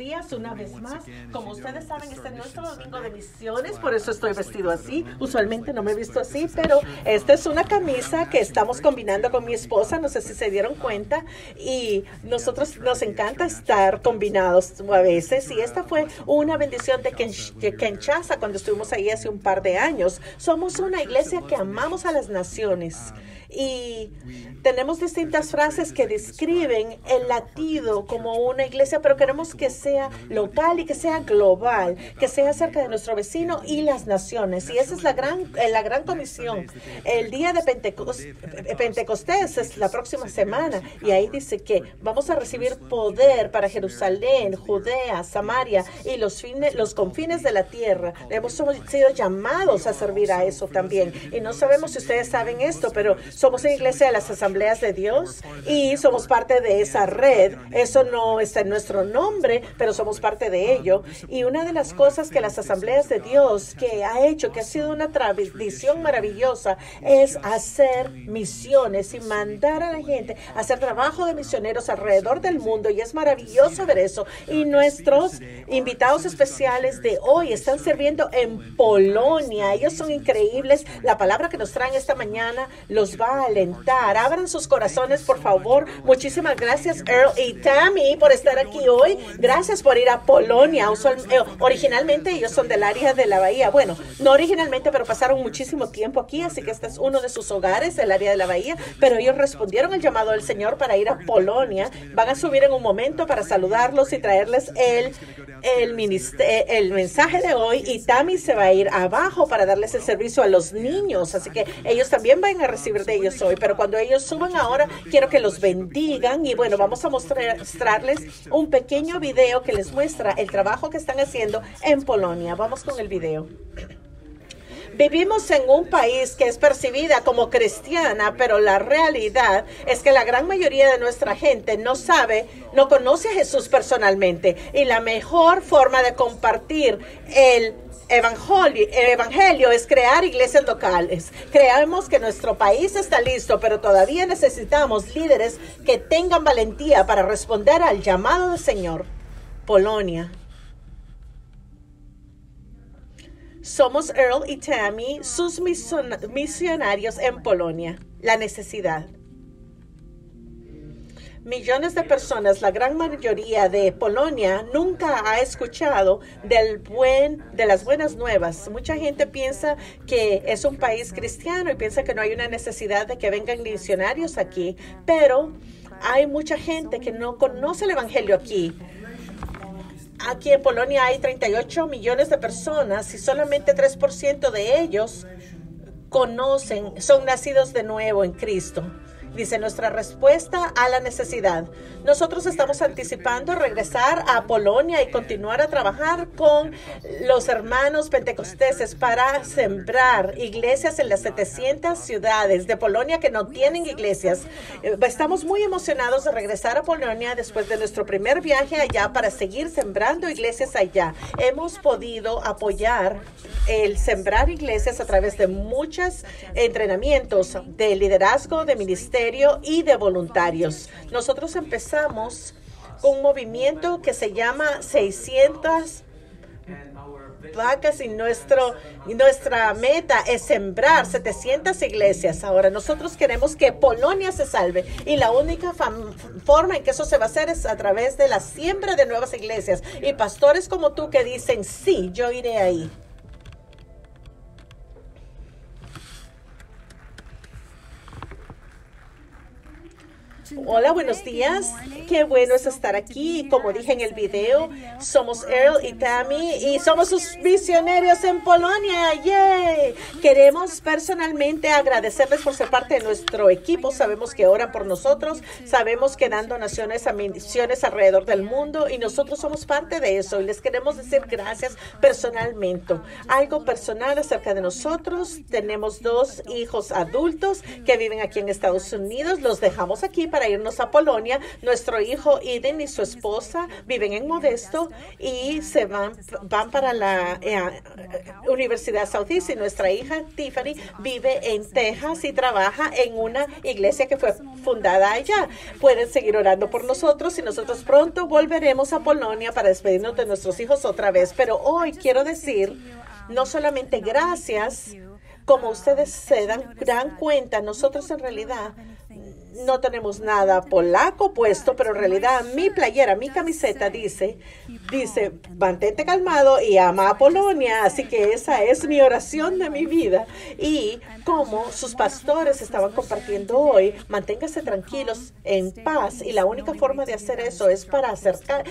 días una vez más. Como ustedes saben, este es nuestro domingo de misiones, por eso estoy vestido así. Usualmente no me he visto así, pero esta es una camisa que estamos combinando con mi esposa, no sé si se dieron cuenta, y nosotros nos encanta estar combinados a veces, y esta fue una bendición de, Kinshasa cuando estuvimos ahí hace un par de años. Somos una iglesia que amamos a las naciones y tenemos distintas frases que describen el latido como una iglesia, pero queremos que sea local y que sea global, que sea cerca de nuestro vecino y las naciones. Y esa es la gran, eh, la gran comisión. El día de Pentecostés es la próxima semana y ahí dice que vamos a recibir poder para Jerusalén, Judea, Samaria y los, fines, los confines de la tierra. Hemos sido llamados a servir a eso también. Y no sabemos si ustedes saben esto, pero somos la iglesia de las asambleas de Dios y somos parte de esa red. Eso no está en nuestro nombre, pero somos parte de ello. Y una de las cosas que las asambleas de Dios que ha hecho, que ha sido una tradición maravillosa, es hacer misiones y mandar a la gente a hacer trabajo de misioneros alrededor del mundo. Y es maravilloso ver eso. Y nuestros invitados especiales de hoy están sirviendo en Polonia. Ellos son increíbles. La palabra que nos traen esta mañana los va alentar Abran sus corazones, por favor. Muchísimas gracias, Earl y Tammy, por estar aquí hoy. Gracias por ir a Polonia. Eh, originalmente ellos son del área de la bahía. Bueno, no originalmente, pero pasaron muchísimo tiempo aquí, así que este es uno de sus hogares, el área de la bahía. Pero ellos respondieron al llamado del Señor para ir a Polonia. Van a subir en un momento para saludarlos y traerles el, el, el mensaje de hoy. Y Tammy se va a ir abajo para darles el servicio a los niños. Así que ellos también van a recibir de ellos pero cuando ellos suban ahora, quiero que los bendigan y bueno, vamos a mostrarles un pequeño video que les muestra el trabajo que están haciendo en Polonia. Vamos con el video. Vivimos en un país que es percibida como cristiana, pero la realidad es que la gran mayoría de nuestra gente no sabe, no conoce a Jesús personalmente. Y la mejor forma de compartir el evangelio, es crear iglesias locales. Creemos que nuestro país está listo, pero todavía necesitamos líderes que tengan valentía para responder al llamado del Señor. Polonia. Somos Earl y Tammy, sus misionarios en Polonia. La necesidad. Millones de personas, la gran mayoría de Polonia, nunca ha escuchado del buen, de las buenas nuevas. Mucha gente piensa que es un país cristiano y piensa que no hay una necesidad de que vengan misionarios aquí, pero hay mucha gente que no conoce el Evangelio aquí. Aquí en Polonia hay 38 millones de personas y solamente 3% de ellos conocen, son nacidos de nuevo en Cristo. Dice nuestra respuesta a la necesidad. Nosotros estamos anticipando regresar a Polonia y continuar a trabajar con los hermanos pentecosteses para sembrar iglesias en las 700 ciudades de Polonia que no tienen iglesias. Eh, estamos muy emocionados de regresar a Polonia después de nuestro primer viaje allá para seguir sembrando iglesias allá. Hemos podido apoyar el sembrar iglesias a través de muchos entrenamientos de liderazgo, de ministerio y de voluntarios. Nosotros empezamos con un movimiento que se llama 600 vacas y nuestro nuestra meta es sembrar 700 iglesias. Ahora nosotros queremos que Polonia se salve y la única forma en que eso se va a hacer es a través de la siembra de nuevas iglesias y pastores como tú que dicen, "Sí, yo iré ahí." Hola, buenos días. Qué bueno es estar aquí. Como dije en el video, somos Earl y Tammy y somos sus misioneros en Polonia. ¡Yay! Queremos personalmente agradecerles por ser parte de nuestro equipo. Sabemos que oran por nosotros. Sabemos que dan donaciones a misiones alrededor del mundo y nosotros somos parte de eso. Y les queremos decir gracias personalmente. Algo personal acerca de nosotros. Tenemos dos hijos adultos que viven aquí en Estados Unidos. Los dejamos aquí para para irnos a Polonia. Nuestro hijo Eden y su esposa viven en Modesto y se van, van para la eh, Universidad Southeast y nuestra hija Tiffany vive en Texas y trabaja en una iglesia que fue fundada allá. Pueden seguir orando por nosotros y nosotros pronto volveremos a Polonia para despedirnos de nuestros hijos otra vez. Pero hoy quiero decir no solamente gracias, como ustedes se dan, dan cuenta, nosotros en realidad no tenemos nada polaco puesto, pero en realidad mi playera, mi camiseta dice, dice, mantente calmado y ama a Polonia. Así que esa es mi oración de mi vida. Y como sus pastores estaban compartiendo hoy, manténgase tranquilos, en paz. Y la única forma de hacer eso es para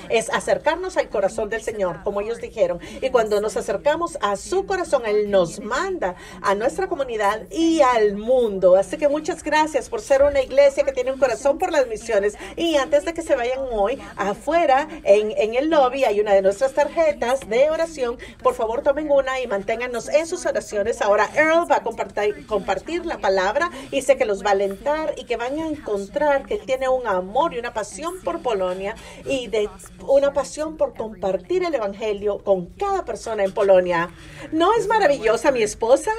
es acercarnos al corazón del Señor, como ellos dijeron. Y cuando nos acercamos a su corazón, Él nos manda a nuestra comunidad y al mundo. Así que muchas gracias por ser una iglesia que tiene un corazón por las misiones. Y antes de que se vayan hoy, afuera, en, el lobby, hay una de nuestras tarjetas de oración. Por favor, tomen una y manténganos en sus oraciones. Ahora Earl va a compartir, compartir la palabra y sé que los va a alentar y que van a encontrar que él tiene un amor y una pasión por Polonia y de una pasión por compartir el Evangelio con cada persona en Polonia. ¿No es maravillosa mi esposa?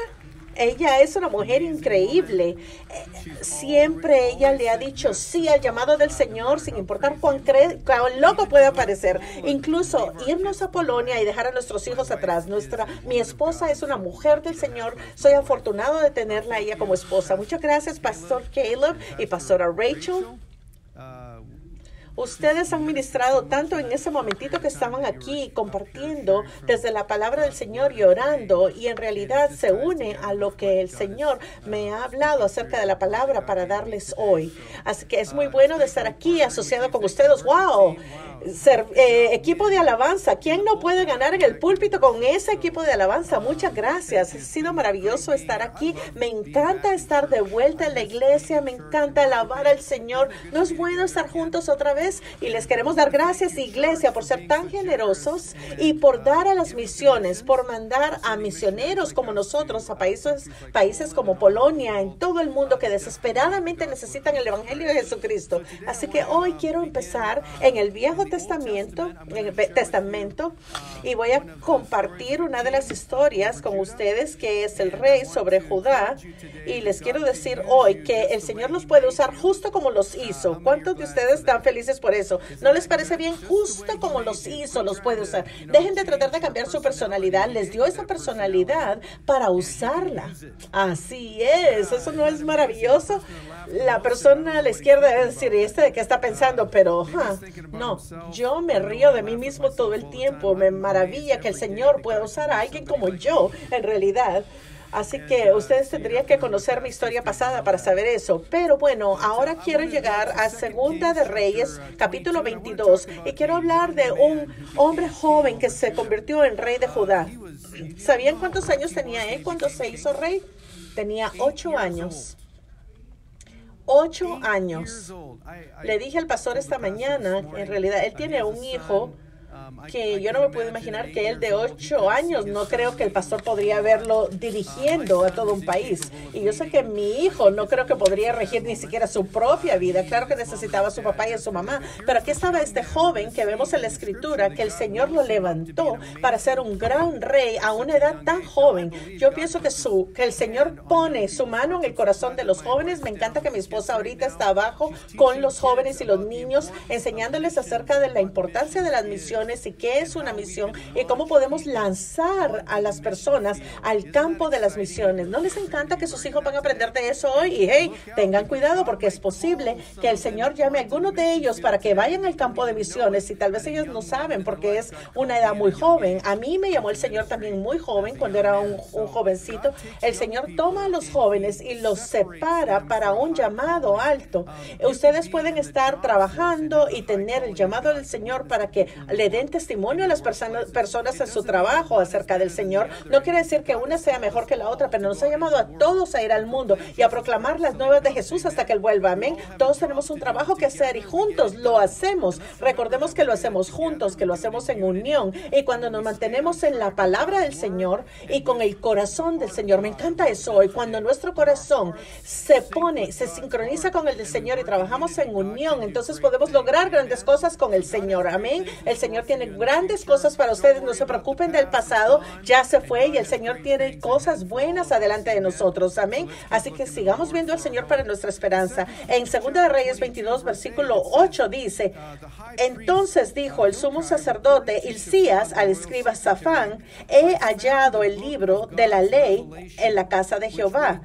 Ella es una mujer increíble. Siempre ella le ha dicho sí al llamado del Señor, sin importar cuán, cuán loco pueda parecer. Incluso irnos a Polonia y dejar a nuestros hijos atrás. Nuestra, mi esposa es una mujer del Señor. Soy afortunado de tenerla ella como esposa. Muchas gracias, Pastor Caleb y Pastora Rachel. Ustedes han ministrado tanto en ese momentito que estaban aquí compartiendo desde la palabra del Señor y orando y en realidad se une a lo que el Señor me ha hablado acerca de la palabra para darles hoy. Así que es muy bueno de estar aquí asociado con ustedes. ¡Wow! Eh, equipo de alabanza. ¿Quién no puede ganar en el púlpito con ese equipo de alabanza? Muchas gracias. Ha sido maravilloso estar aquí. Me encanta estar de vuelta en la iglesia. Me encanta alabar al Señor. No es bueno estar juntos otra vez. Y les queremos dar gracias, iglesia, por ser tan generosos y por dar a las misiones, por mandar a misioneros como nosotros a países, países como Polonia, en todo el mundo que desesperadamente necesitan el Evangelio de Jesucristo. Así que hoy quiero empezar en el Viejo Testamento, Testamento, y voy a compartir una de las historias con ustedes que es el rey sobre Judá. Y les quiero decir hoy que el Señor los puede usar justo como los hizo. ¿Cuántos de ustedes están felices por eso? ¿No les parece bien? Justo como los hizo, los puede usar. Dejen de tratar de cambiar su personalidad. Les dio esa personalidad para usarla. Así es. ¿Eso no es maravilloso? La persona a la izquierda debe decir, ¿y este de qué está pensando? Pero, no, yo me río de mí mismo todo el tiempo. Me maravilla que el Señor pueda usar a alguien como yo, en realidad. Así que ustedes tendrían que conocer mi historia pasada para saber eso. Pero bueno, ahora quiero llegar a Segunda de Reyes, capítulo 22, y quiero hablar de un hombre joven que se convirtió en rey de Judá. ¿Sabían cuántos años tenía él cuando se hizo rey? Tenía ocho años ocho años. Le dije al pastor esta mañana, en realidad él tiene un hijo que yo no me puedo imaginar que él de ocho años, no creo que el pastor podría verlo dirigiendo a todo un país. Y yo sé que mi hijo no creo que podría regir ni siquiera su propia vida. Claro que necesitaba a su papá y a su mamá. Pero aquí estaba este joven que vemos en la escritura que el Señor lo levantó para ser un gran rey a una edad tan joven. Yo pienso que, su, que el Señor pone su mano en el corazón de los jóvenes. Me encanta que mi esposa ahorita está abajo con los jóvenes y los niños enseñándoles acerca de la importancia de las misiones y qué es una misión y cómo podemos lanzar a las personas al campo de las misiones. ¿No les encanta que sus hijos van a aprender de eso hoy? Y hey, tengan cuidado porque es posible que el Señor llame a algunos de ellos para que vayan al campo de misiones y tal vez ellos no saben porque es una edad muy joven. A mí me llamó el Señor también muy joven cuando era un, un jovencito. El Señor toma a los jóvenes y los separa para un llamado alto. Ustedes pueden estar trabajando y tener el llamado del Señor para que le den testimonio a las personas en su trabajo acerca del Señor. No quiere decir que una sea mejor que la otra, pero nos ha llamado a todos a ir al mundo y a proclamar las nuevas de Jesús hasta que Él vuelva. Amén. Todos tenemos un trabajo que hacer y juntos lo hacemos. Recordemos que lo hacemos juntos, que lo hacemos en unión. Y cuando nos mantenemos en la palabra del Señor y con el corazón del Señor, me encanta eso hoy, cuando nuestro corazón se pone, se sincroniza con el del Señor y trabajamos en unión, entonces podemos lograr grandes cosas con el Señor. Amén. El Señor tiene grandes cosas para ustedes. No se preocupen del pasado, ya se fue y el Señor tiene cosas buenas adelante de nosotros. Amén. Así que sigamos viendo al Señor para nuestra esperanza. En 2 de Reyes 22, versículo 8 dice, entonces dijo el sumo sacerdote Hilcías al escriba Safán, he hallado el libro de la ley en la casa de Jehová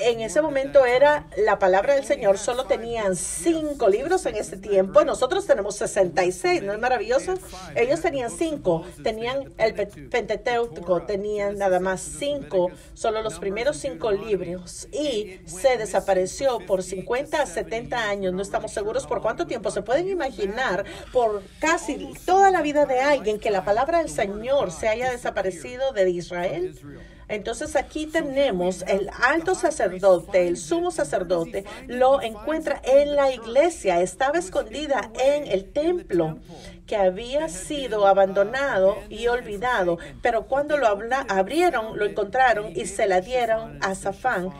en ese momento era la palabra del Señor, solo tenían cinco libros en ese tiempo, nosotros tenemos 66, ¿no es maravilloso? Ellos tenían cinco, tenían el Pentateuco, tenían nada más cinco, solo los primeros cinco libros, y se desapareció por 50 a 70 años, no estamos seguros por cuánto tiempo, se pueden imaginar por casi toda la vida de alguien que la palabra del Señor se haya desaparecido de Israel. Entonces aquí tenemos el alto sacerdote, el sumo sacerdote, lo encuentra en la iglesia, estaba escondida en el templo que había sido abandonado y olvidado, pero cuando lo abrieron, lo encontraron y se la dieron a Safán,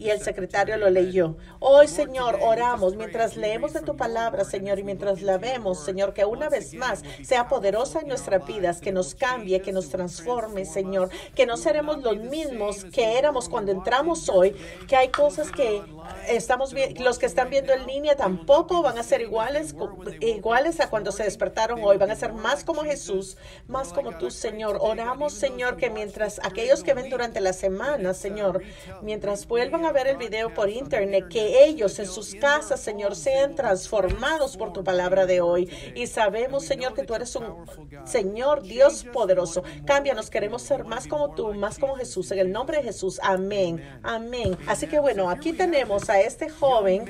y el secretario lo leyó. Hoy, Señor, oramos mientras leemos de tu palabra, Señor, y mientras la vemos, Señor, que una vez más sea poderosa en nuestras vidas, que nos cambie, que nos transforme, Señor, que no seremos los mismos que éramos cuando entramos hoy, que hay cosas que estamos viendo, los que están viendo en línea tampoco van a ser iguales, iguales a cuando se despertaron hoy, van a ser más como Jesús, más como tú, Señor. Oramos, Señor, que mientras aquellos que ven durante la semana, Señor, mientras vuelvan a ver el video por internet, que ellos en sus casas, Señor, sean transformados por tu palabra de hoy. Y sabemos, Señor, que tú eres un Señor Dios poderoso. Cámbianos, queremos ser más como tú, más como Jesús. En el nombre de Jesús, amén, amén. Así que bueno, aquí tenemos a este joven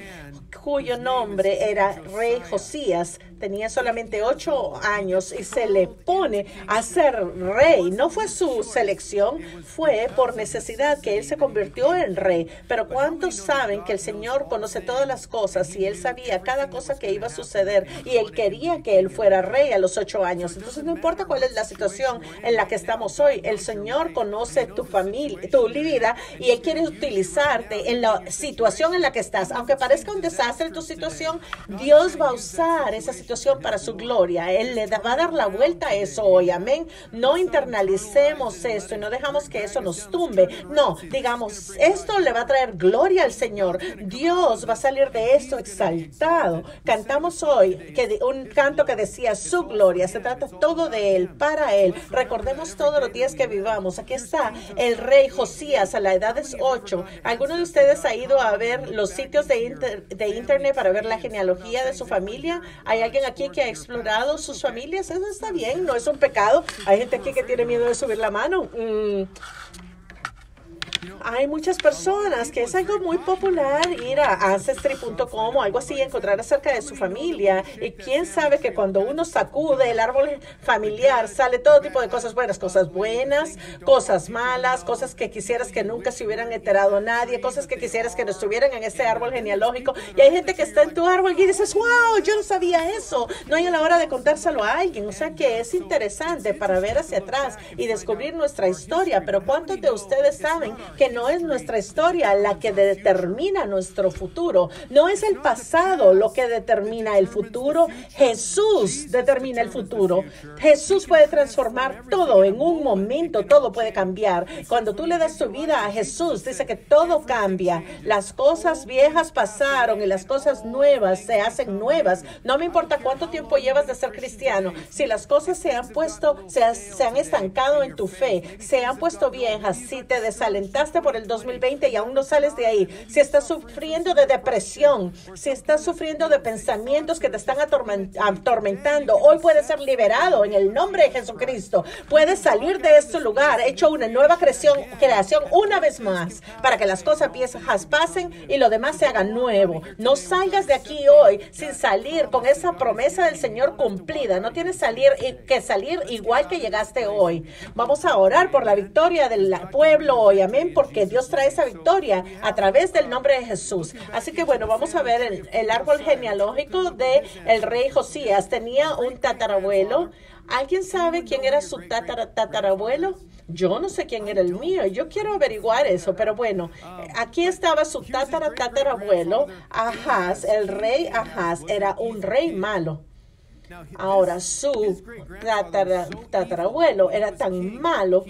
cuyo nombre era Rey Josías tenía solamente ocho años y se le pone a ser rey. No fue su selección, fue por necesidad que él se convirtió en rey. Pero ¿cuántos saben que el Señor conoce todas las cosas y él sabía cada cosa que iba a suceder y él quería que él fuera rey a los ocho años? Entonces no importa cuál es la situación en la que estamos hoy, el Señor conoce tu familia, tu vida y él quiere utilizarte en la situación en la que estás. Aunque parezca un desastre tu situación, Dios va a usar esa situación para su gloria. Él le va a dar la vuelta a eso hoy. Amén. No internalicemos esto y no dejamos que eso nos tumbe. No, digamos, esto le va a traer gloria al Señor. Dios va a salir de esto exaltado. Cantamos hoy que un canto que decía su gloria. Se trata todo de Él, para Él. Recordemos todos los días que vivamos. Aquí está el rey Josías a la edad de 8. ¿Alguno de ustedes ha ido a ver los sitios de, de internet para ver la genealogía de su familia? ¿Hay alguien aquí que ha explorado sus familias, eso está bien, no es un pecado. Hay gente aquí que tiene miedo de subir la mano. Mm, hay muchas personas que es algo muy popular ir a ancestry.com o algo así y encontrar acerca de su familia. Y quién sabe que cuando uno sacude el árbol familiar sale todo tipo de cosas buenas, cosas buenas, cosas malas, cosas que quisieras que nunca se hubieran enterado nadie, cosas que quisieras que no estuvieran en ese árbol genealógico. Y hay gente que está en tu árbol y dices, wow, yo no sabía eso. No hay a la hora de contárselo a alguien. O sea que es interesante para ver hacia atrás y descubrir nuestra historia. Pero ¿cuántos de ustedes saben que no es nuestra historia la que determina nuestro futuro. No es el pasado lo que determina el futuro. Jesús determina el futuro. Jesús puede transformar todo en un momento. Todo puede cambiar. Cuando tú le das tu vida a Jesús, dice que todo cambia. Las cosas viejas pasaron y las cosas nuevas se hacen nuevas. No me importa cuánto tiempo llevas de ser cristiano. Si las cosas se han puesto, se, se han estancado en tu fe, se han puesto viejas, si te desalentaste pasaste por el 2020 y aún no sales de ahí, si estás sufriendo de depresión, si estás sufriendo de pensamientos que te están atormentando, hoy puedes ser liberado en el nombre de Jesucristo. Puedes salir de este lugar, hecho una nueva creación, creación una vez más, para que las cosas viejas pasen y lo demás se haga nuevo. No salgas de aquí hoy sin salir con esa promesa del Señor cumplida. No tienes salir, que salir igual que llegaste hoy. Vamos a orar por la victoria del pueblo hoy. Amén. Porque Dios trae esa victoria a través del nombre de Jesús. Así que bueno, vamos a ver el, árbol genealógico de el rey Josías. Tenía un tatarabuelo. ¿Alguien sabe quién era su tatara, tatarabuelo? Yo no sé quién era el mío. Yo quiero averiguar eso, pero bueno, aquí estaba su tatara, tatarabuelo. Ahaz, el rey Ahaz, era un rey malo. Ahora, su tatarabuelo era tan malo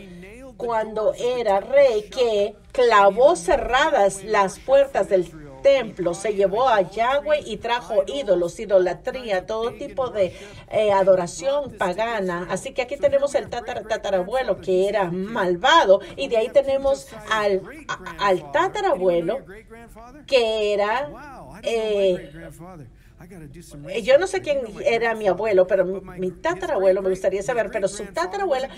cuando era rey que clavó cerradas las puertas del templo, se llevó a Yahweh y trajo ídolos, idolatría, todo tipo de eh, adoración pagana. Así que aquí tenemos el tatarabuelo que era malvado y de ahí tenemos al, al tatarabuelo que era... Eh, yo no sé quién era mi abuelo, pero mi, tatarabuelo me gustaría saber, pero su tatarabuelo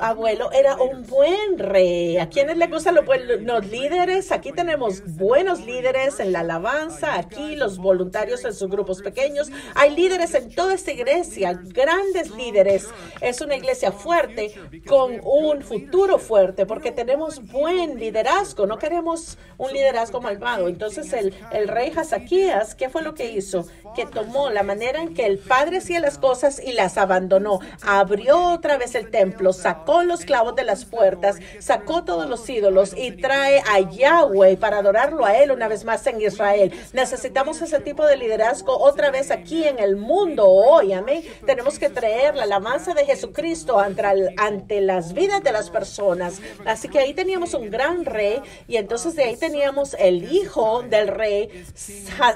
abuelo era un buen rey. ¿A quienes les gustan los, los líderes? Aquí tenemos buenos líderes en la alabanza, aquí los voluntarios en sus grupos pequeños. Hay líderes en toda esta iglesia, grandes líderes. Es una iglesia fuerte con un futuro fuerte porque tenemos buen liderazgo. No queremos un liderazgo malvado. Entonces el, el rey Hazaquías, ¿qué fue lo que hizo? Que tomó la manera en que el Padre hacía las cosas y las abandonó. Abrió otra vez el templo, sacó los clavos de las puertas, sacó todos los ídolos y trae a Yahweh para adorarlo a Él una vez más en Israel. Necesitamos ese tipo de liderazgo otra vez aquí en el mundo hoy. Amén. Tenemos que traer la alabanza de Jesucristo ante, ante las vidas de las personas. Así que ahí teníamos un gran rey y entonces de ahí teníamos el hijo del rey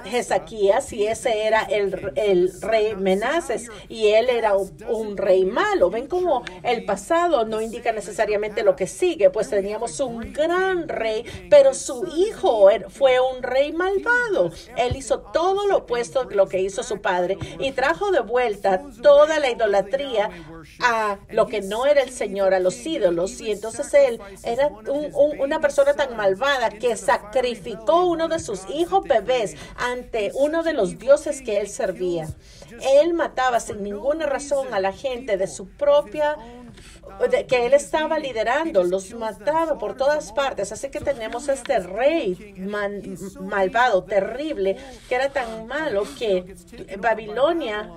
Jesaquías y ese era el, el rey Menaces y él era un, rey malo. Ven como el pasado no indica necesariamente lo que sigue, pues teníamos un gran rey, pero su hijo er, fue un rey malvado. Él hizo todo lo opuesto de lo que hizo su padre y trajo de vuelta toda la idolatría a lo que no era el Señor, a los ídolos. Y entonces él era una persona tan malvada que sacrificó uno de sus hijos bebés ante uno de los dioses que él servía. Él mataba sin ninguna razón a la gente de su propia que él estaba liderando, los mataba por todas partes. Así que tenemos este rey malvado, terrible, que era tan malo que Babilonia,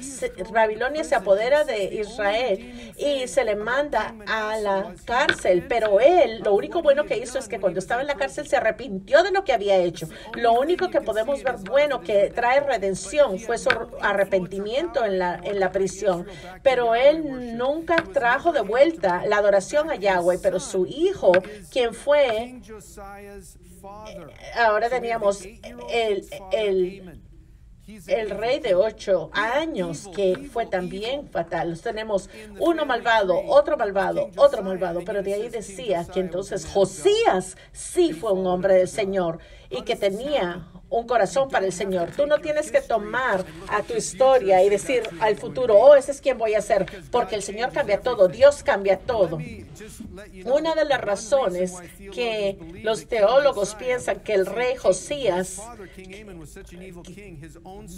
se, Babilonia se apodera de Israel y se le manda a la cárcel. Pero él, lo único bueno que hizo es que cuando estaba en la cárcel se arrepintió de lo que había hecho. Lo único que podemos ver bueno que trae redención fue su arrepentimiento en la, en la prisión. Pero él nunca trajo de vuelta la adoración a Yahweh, pero su hijo, quien fue, ahora teníamos el, el, el rey de ocho años, que fue también fatal. Tenemos uno malvado, otro malvado, otro malvado, pero de ahí decía que entonces Josías sí fue un hombre del Señor y que tenía un corazón para el Señor. Tú no tienes que tomar a tu historia y decir al futuro, oh, ese es quien voy a ser, porque el Señor cambia todo, Dios cambia todo. Una de las razones que los teólogos piensan que el rey Josías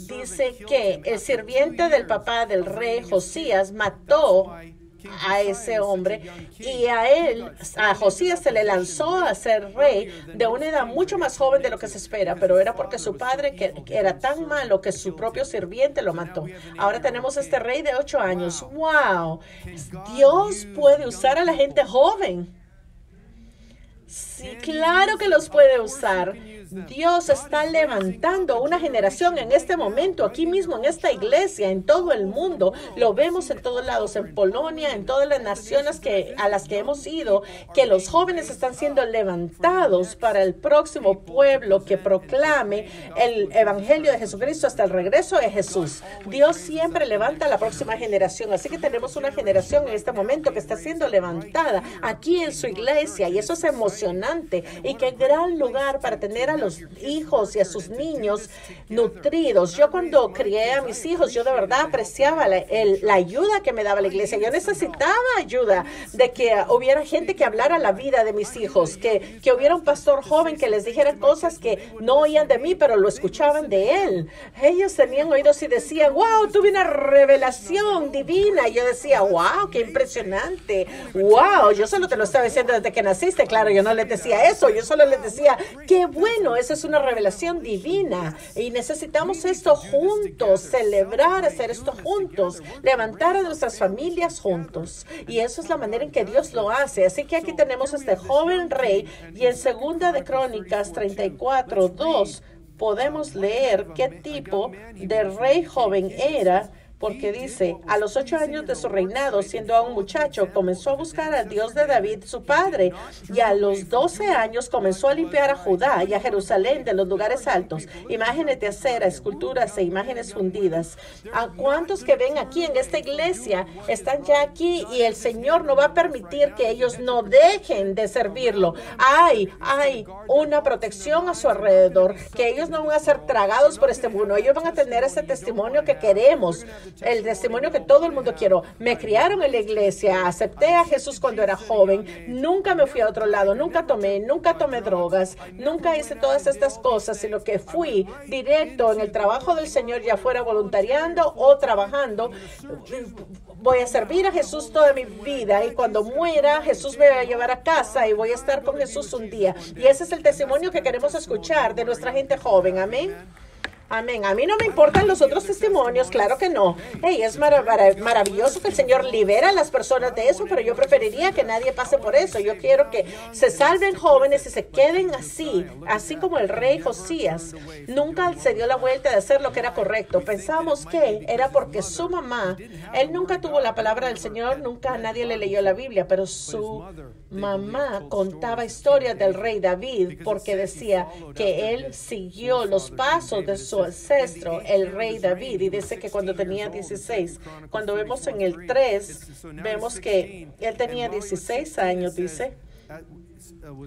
dice que el sirviente del papá del rey Josías mató a ese hombre y a él, a Josías se le lanzó a ser rey de una edad mucho más joven de lo que se espera, pero era porque su padre que, era tan malo que su propio sirviente lo mató. Ahora tenemos este rey de ocho años. ¡Wow! Dios puede usar a la gente joven. Sí, claro que los puede usar Dios está levantando una generación en este momento, aquí mismo, en esta iglesia, en todo el mundo. Lo vemos en todos lados, en Polonia, en todas las naciones que, a las que hemos ido, que los jóvenes están siendo levantados para el próximo pueblo que proclame el Evangelio de Jesucristo hasta el regreso de Jesús. Dios siempre levanta a la próxima generación. Así que tenemos una generación en este momento que está siendo levantada aquí en su iglesia y eso es emocionante y qué gran lugar para tener a los hijos y a sus niños nutridos. Yo cuando crié a mis hijos, yo de verdad apreciaba la, ayuda que me daba la iglesia. Yo necesitaba ayuda de que hubiera gente que hablara la vida de mis hijos, que, que hubiera un pastor joven que les dijera cosas que no oían de mí, pero lo escuchaban de él. Ellos tenían oídos y decían, wow, tuve una revelación divina. Y yo decía, wow, qué impresionante. Wow, yo solo te lo estaba diciendo desde que naciste. Claro, yo no les decía eso, yo solo les decía, qué bueno, esa es una revelación divina. Y necesitamos esto juntos, celebrar, hacer esto juntos, levantar a nuestras familias juntos. Y eso es la manera en que Dios lo hace. Así que aquí tenemos este joven rey y en segunda de Crónicas 34, 2 podemos leer qué tipo de rey joven era porque dice, a los ocho años de su reinado, siendo aún muchacho, comenzó a buscar al Dios de David, su padre, y a los doce años comenzó a limpiar a Judá y a Jerusalén de los lugares altos, imágenes de acera, esculturas e imágenes fundidas. ¿A cuántos que ven aquí en esta iglesia están ya aquí y el Señor no va a permitir que ellos no dejen de servirlo? Hay, hay una protección a su alrededor, que ellos no van a ser tragados por este mundo, ellos van a tener ese testimonio que queremos el testimonio que todo el mundo quiero. Me criaron en la iglesia, acepté a Jesús cuando era joven, nunca me fui a otro lado, nunca tomé, nunca tomé drogas, nunca hice todas estas cosas, sino que fui directo en el trabajo del Señor, ya fuera voluntariando o trabajando. Voy a servir a Jesús toda mi vida y cuando muera, Jesús me va a llevar a casa y voy a estar con Jesús un día. Y ese es el testimonio que queremos escuchar de nuestra gente joven. Amén. Amén. A mí no me importan los otros testimonios, claro que no. Hey, es maravilloso que el Señor libera a las personas de eso, pero yo preferiría que nadie pase por eso. Yo quiero que se salven jóvenes y se queden así, así como el rey Josías. Nunca se dio la vuelta de hacer lo que era correcto. Pensamos que era porque su mamá, él nunca tuvo la palabra del Señor, nunca nadie le leyó la Biblia, pero su mamá contaba historias del rey David porque decía que él siguió los pasos de su ancestro, el rey David, y dice que cuando tenía 16, cuando vemos en el 3, vemos que él tenía 16 años, dice.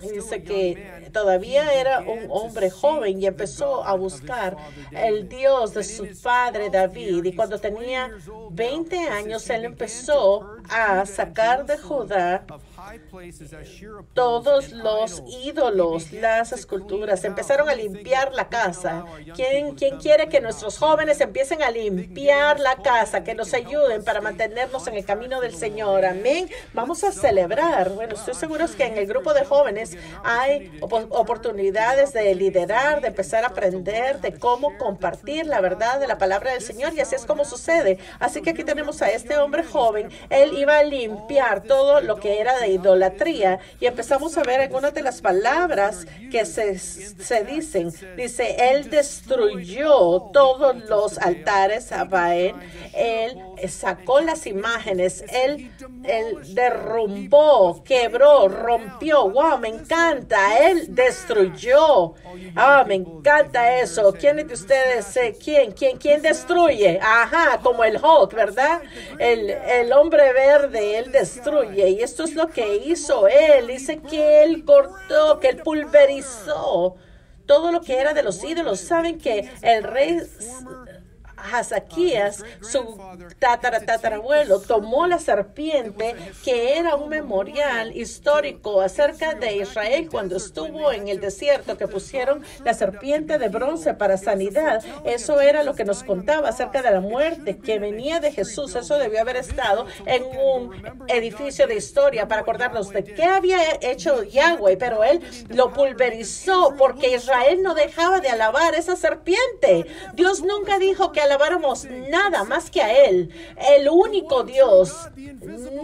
Y dice que todavía era un hombre joven y empezó a buscar el Dios de su padre David. Y cuando tenía 20 años, él empezó a sacar de Judá todos los ídolos, las esculturas, empezaron a limpiar la casa. ¿Quién, ¿Quién quiere que nuestros jóvenes empiecen a limpiar la casa, que nos ayuden para mantenernos en el camino del Señor? Amén. Vamos a celebrar. Bueno, estoy seguro que en el grupo de jóvenes hay oportunidades de liderar, de empezar a aprender, de cómo compartir la verdad de la palabra del Señor y así es como sucede. Así que aquí tenemos a este hombre joven. Él iba a limpiar todo lo que era de idolatría. Y empezamos a ver algunas de las palabras que se, se dicen. Dice, él destruyó todos los altares a Baal. Él sacó las imágenes. Él, él derrumbó, quebró, rompió. Wow, me encanta. Él destruyó. Ah, me encanta eso. ¿Quién de ustedes? ¿Quién? ¿Quién? ¿Quién destruye? Ajá, como el Hulk, ¿verdad? El, el hombre verde, él destruye. Y esto es lo que hizo él. Dice que él cortó, que él pulverizó todo lo que era de los ídolos. Saben que el rey Hazaquías, su tatara, tatarabuelo, tomó la serpiente que era un memorial histórico acerca de Israel cuando estuvo en el desierto, que pusieron la serpiente de bronce para sanidad. Eso era lo que nos contaba acerca de la muerte que venía de Jesús. Eso debió haber estado en un edificio de historia para acordarnos de qué había hecho Yahweh, pero él lo pulverizó porque Israel no dejaba de alabar esa serpiente. Dios nunca dijo que alabáramos nada más que a Él. El único Dios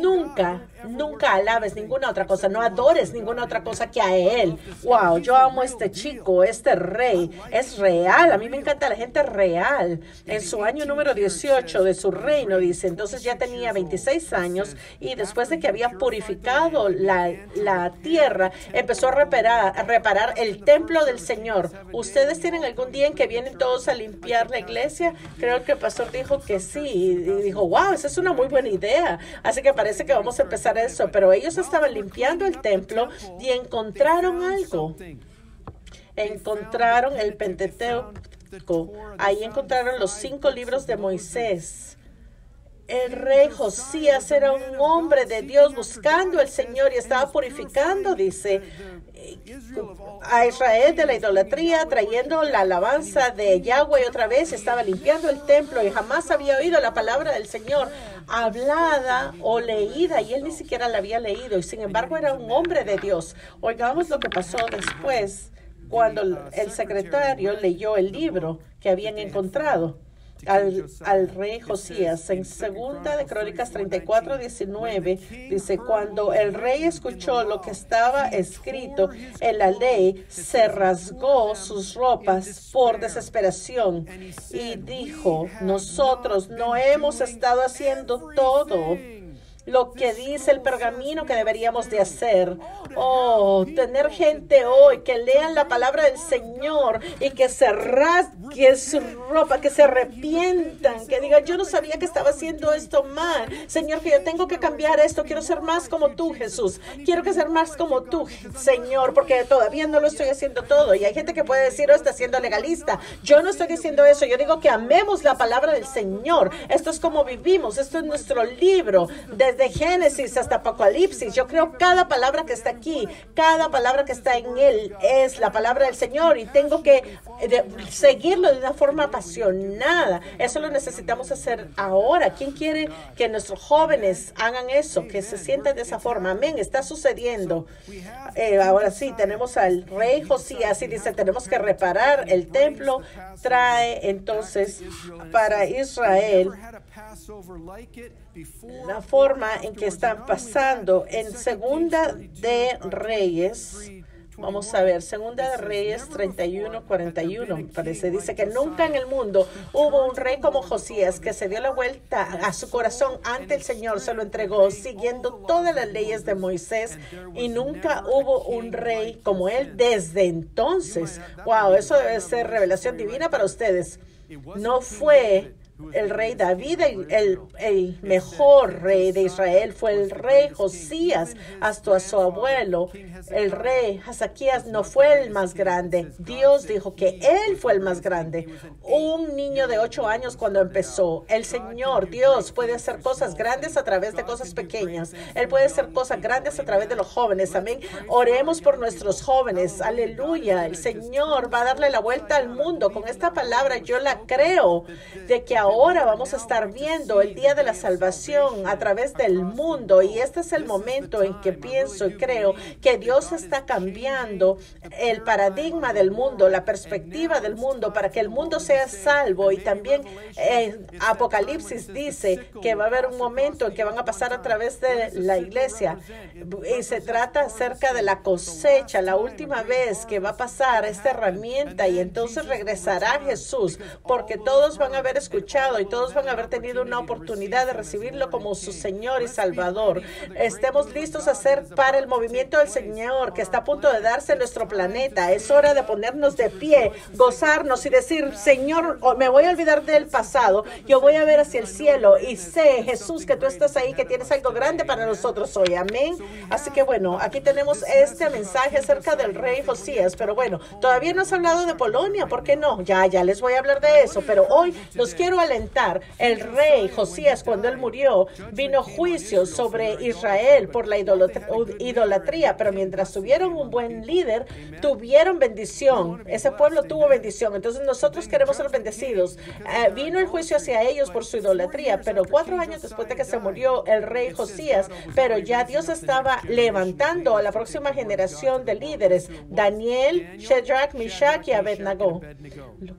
nunca nunca alabes ninguna otra cosa, no adores ninguna otra cosa que a Él. Wow, yo amo este chico, este rey, es real, a mí me encanta la gente real. En su año número 18 de su reino, dice, entonces ya tenía 26 años y después de que había purificado la, la tierra, empezó a reparar, a reparar el templo del Señor. ¿Ustedes tienen algún día en que vienen todos a limpiar la iglesia? Creo que el pastor dijo que sí y dijo, wow, esa es una muy buena idea. Así que parece que vamos a empezar eso, pero ellos estaban limpiando el templo y encontraron algo. Encontraron el Pentateuco. Ahí encontraron los cinco libros de Moisés el rey Josías era un hombre de Dios buscando al Señor y estaba purificando, dice, a Israel de la idolatría, trayendo la alabanza de Yahweh otra vez, estaba limpiando el templo y jamás había oído la palabra del Señor hablada o leída y él ni siquiera la había leído y sin embargo era un hombre de Dios. Oigamos lo que pasó después cuando el secretario leyó el libro que habían encontrado al, rey Josías. En segunda de Crónicas 34, 19 dice, cuando el rey escuchó lo que estaba escrito en la ley, se rasgó sus ropas por desesperación y dijo, nosotros no hemos estado haciendo todo lo que dice el pergamino que deberíamos de hacer. Oh, tener gente hoy que lean la palabra del Señor y que se rasguen su ropa, que se arrepientan, que digan, yo no sabía que estaba haciendo esto mal. Señor, que yo tengo que cambiar esto. Quiero ser más como tú, Jesús. Quiero que ser más como tú, Señor, porque todavía no lo estoy haciendo todo. Y hay gente que puede decir, oh, está siendo legalista. Yo no estoy diciendo eso. Yo digo que amemos la palabra del Señor. Esto es como vivimos. Esto es nuestro libro. De Génesis hasta Apocalipsis. Yo creo cada palabra que está aquí, cada palabra que está en él es la palabra del Señor y tengo que eh, seguirlo de una forma apasionada. Eso lo necesitamos hacer ahora. ¿Quién quiere que nuestros jóvenes hagan eso, que se sientan de esa forma? Amén, está sucediendo. Eh, ahora sí, tenemos al rey Josías y dice, tenemos que reparar el templo. Trae entonces para Israel la forma en que están pasando en Segunda de Reyes. Vamos a ver, Segunda de Reyes 31, 41, parece. Dice que nunca en el mundo hubo un rey como Josías que se dio la vuelta a su corazón ante el Señor, se lo entregó siguiendo todas las leyes de Moisés y nunca hubo un rey como él desde entonces. Wow, eso debe ser revelación divina para ustedes. No fue el rey David, el, el, mejor rey de Israel, fue el rey Josías, hasta su abuelo. El rey Hazaquías no fue el más grande. Dios dijo que él fue el más grande. Un niño de ocho años cuando empezó. El Señor, Dios, puede hacer cosas grandes a través de cosas pequeñas. Él puede hacer cosas grandes a través de los jóvenes. Amén. Oremos por nuestros jóvenes. Aleluya. El Señor va a darle la vuelta al mundo. Con esta palabra yo la creo de que ahora vamos a estar viendo el día de la salvación a través del mundo. Y este es el momento en que pienso y creo que Dios está cambiando el paradigma del mundo, la perspectiva del mundo para que el mundo sea salvo. Y también eh, Apocalipsis dice que va a haber un momento en que van a pasar a través de la iglesia. Y se trata acerca de la cosecha, la última vez que va a pasar esta herramienta. Y entonces regresará Jesús porque todos van a haber escuchado y todos van a haber tenido una oportunidad de recibirlo como su Señor y Salvador. Estemos listos a ser para el movimiento del Señor que está a punto de darse en nuestro planeta. Es hora de ponernos de pie, gozarnos y decir, Señor, me voy a olvidar del pasado, yo voy a ver hacia el cielo y sé, Jesús, que tú estás ahí, que tienes algo grande para nosotros hoy. Amén. Así que bueno, aquí tenemos este mensaje acerca del rey Josías, pero bueno, todavía no has hablado de Polonia, ¿por qué no? Ya, ya les voy a hablar de eso, pero hoy los quiero el rey Josías, cuando él murió, vino juicio sobre Israel por la idolatría, pero mientras tuvieron un buen líder, tuvieron bendición. Ese pueblo tuvo bendición. Entonces nosotros queremos ser bendecidos. Eh, vino el juicio hacia ellos por su idolatría, pero cuatro años después de que se murió el rey Josías, pero ya Dios estaba levantando a la próxima generación de líderes, Daniel, Shadrach, Meshach y Abednego.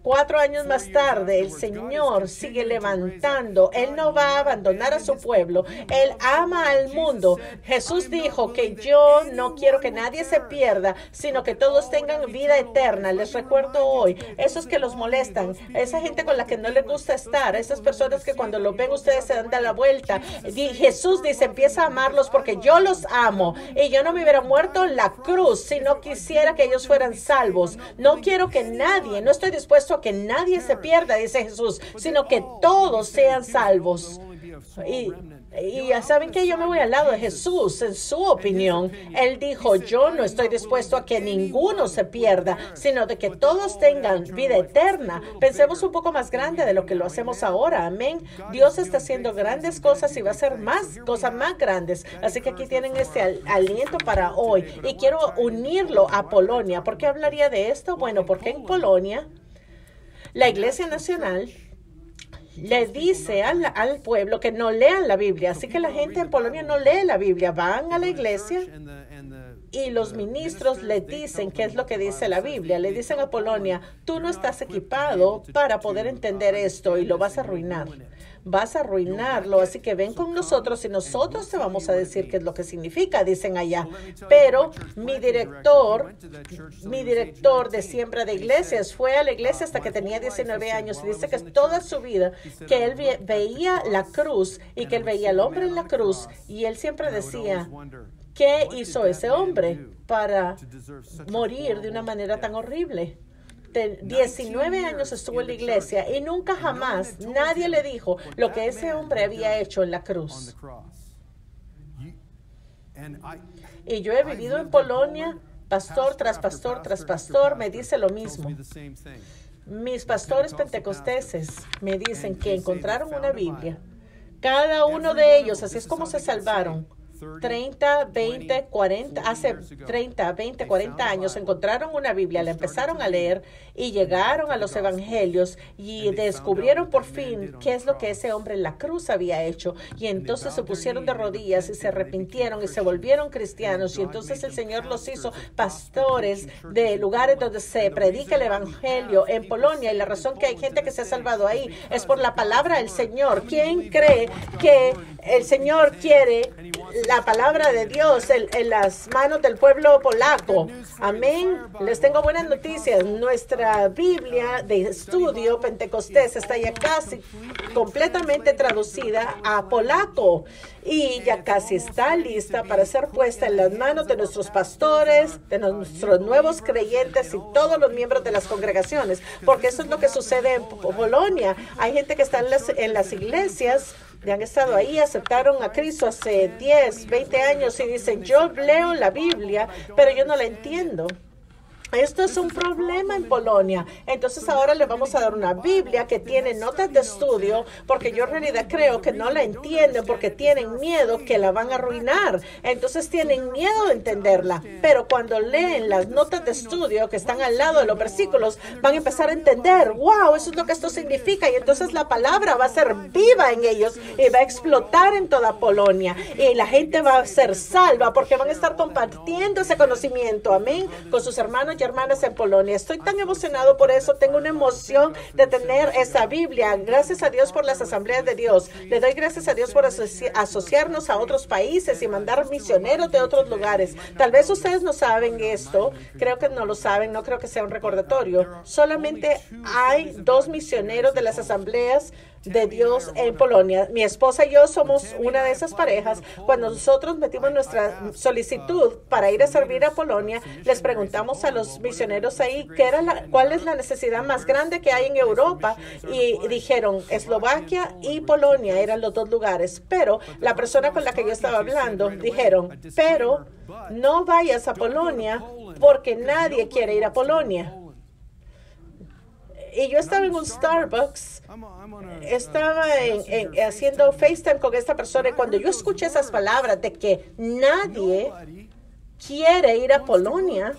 Cuatro años más tarde, el Señor sigue levantando. Él no va a abandonar a su pueblo. Él ama al mundo. Jesús dijo que yo no quiero que nadie se pierda, sino que todos tengan vida eterna. Les recuerdo hoy, esos que los molestan, esa gente con la que no les gusta estar, esas personas que cuando lo ven ustedes se dan de la vuelta. Y Jesús dice, empieza a amarlos porque yo los amo. Y yo no me hubiera muerto en la cruz si no quisiera que ellos fueran salvos. No quiero que nadie, no estoy dispuesto a que nadie se pierda, dice Jesús, sino que todos sean salvos. Y, ya saben que yo me voy al lado de Jesús en su opinión. Él dijo, yo no estoy dispuesto a que ninguno se pierda, sino de que todos tengan vida eterna. Pensemos un poco más grande de lo que lo hacemos ahora. Amén. Dios está haciendo grandes cosas y va a hacer más cosas más grandes. Así que aquí tienen este aliento para hoy. Y quiero unirlo a Polonia. ¿Por qué hablaría de esto? Bueno, porque en Polonia la Iglesia Nacional le dice al, al, pueblo que no lean la Biblia. Así que la gente en Polonia no lee la Biblia. Van a la iglesia y los ministros le dicen qué es lo que dice la Biblia. Le dicen a Polonia, tú no estás equipado para poder entender esto y lo vas a arruinar vas a arruinarlo. Así que ven con nosotros y nosotros te vamos a decir qué es lo que significa, dicen allá. Pero mi director, mi director de siembra de iglesias fue a la iglesia hasta que tenía 19 años y dice que toda su vida que él veía la cruz y que él veía al hombre en la cruz y él siempre decía, ¿qué hizo ese hombre para morir de una manera tan horrible? 19 años estuvo en la iglesia y nunca jamás nadie le dijo lo que ese hombre había hecho en la cruz. Y yo he vivido en Polonia, pastor tras pastor tras pastor, me dice lo mismo. Mis pastores pentecosteses me dicen que encontraron una Biblia. Cada uno de ellos, así es como se salvaron 30, 20, 40, hace 30, 20, 40 años encontraron una Biblia, la empezaron a leer y llegaron a los evangelios y descubrieron por fin qué es lo que ese hombre en la cruz había hecho. Y entonces se pusieron de rodillas y se arrepintieron y se volvieron cristianos. Y entonces el Señor los hizo pastores de lugares donde se predica el evangelio en Polonia. Y la razón que hay gente que se ha salvado ahí es por la palabra del Señor. ¿Quién cree que el Señor quiere la palabra de Dios en, las manos del pueblo polaco. Amén. Les tengo buenas noticias. Nuestra Biblia de estudio Pentecostés está ya casi completamente traducida a polaco y ya casi está lista para ser puesta en las manos de nuestros pastores, de nuestros nuevos creyentes y todos los miembros de las congregaciones, porque eso es lo que sucede en Polonia. Hay gente que está en las, en las iglesias han estado ahí, aceptaron a Cristo hace 10, 20 años y dicen, yo leo la Biblia, pero yo no la entiendo. Esto es un problema en Polonia. Entonces ahora le vamos a dar una Biblia que tiene notas de estudio porque yo en realidad creo que no la entienden porque tienen miedo que la van a arruinar. Entonces tienen miedo de entenderla. Pero cuando leen las notas de estudio que están al lado de los versículos, van a empezar a entender, wow, eso es lo que esto significa. Y entonces la palabra va a ser viva en ellos y va a explotar en toda Polonia. Y la gente va a ser salva porque van a estar compartiendo ese conocimiento, amén, con sus hermanos hermanas en Polonia. Estoy tan emocionado por eso. Tengo una emoción de tener esa Biblia. Gracias a Dios por las asambleas de Dios. Le doy gracias a Dios por asociarnos a otros países y mandar misioneros de otros lugares. Tal vez ustedes no saben esto. Creo que no lo saben. No creo que sea un recordatorio. Solamente hay dos misioneros de las asambleas de Dios en Polonia. Mi esposa y yo somos una de esas parejas. Cuando nosotros metimos nuestra solicitud para ir a servir a Polonia, les preguntamos a los misioneros ahí qué era la, cuál es la necesidad más grande que hay en Europa y dijeron Eslovaquia y Polonia eran los dos lugares. Pero la persona con la que yo estaba hablando dijeron, pero no vayas a Polonia porque nadie quiere ir a Polonia y yo estaba en un Starbucks, estaba haciendo FaceTime con esta persona y cuando yo escuché esas palabras de que nadie quiere ir a Polonia,